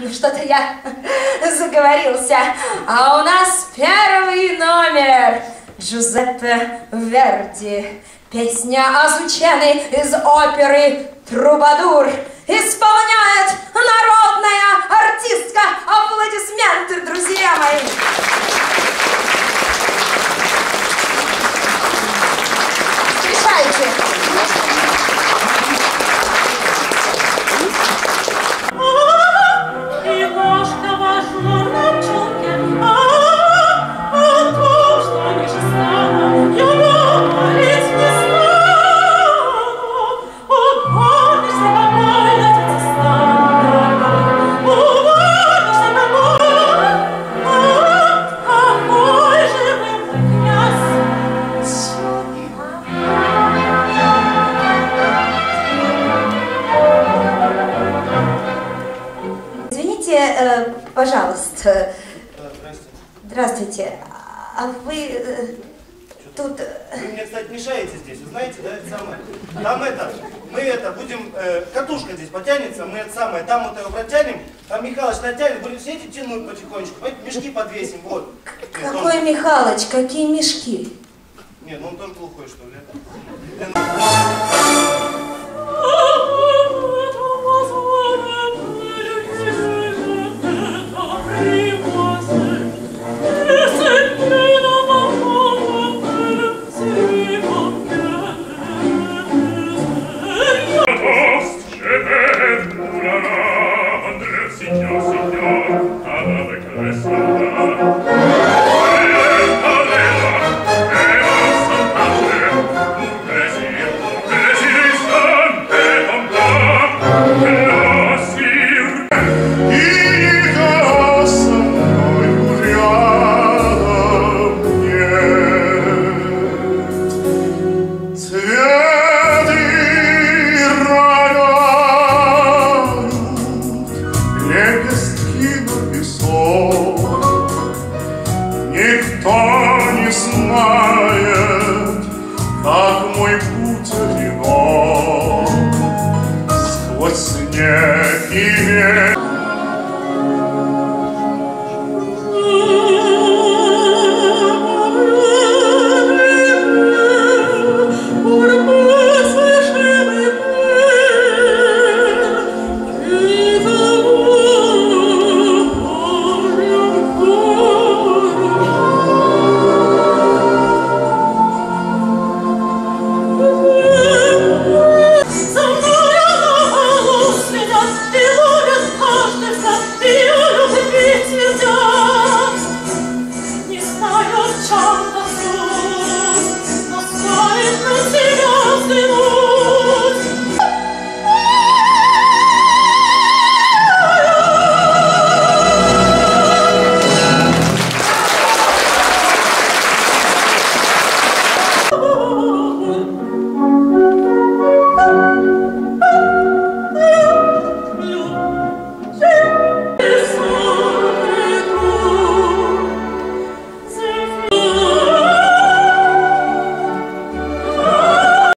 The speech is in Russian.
ну что-то я заговорился. А у нас первый номер. Джузеппе Верди. Песня Азучены из оперы «Трубадур» исполняет пожалуйста. здравствуйте. Здравствуйте. А вы э, тут... Э, вы мне, кстати, мешаете здесь, вы знаете, да, это самое. Там это, мы это, будем, э, катушка здесь потянется, мы это самое, там вот его протянем, там Михалыч натянет, будем все эти тянуть потихонечку, мешки подвесим, вот. Какой тоже... Михалыч, какие мешки? Нет, ну он тоже глухой, что ли, это. путь одинок Сквозь снег и ветер Ciao,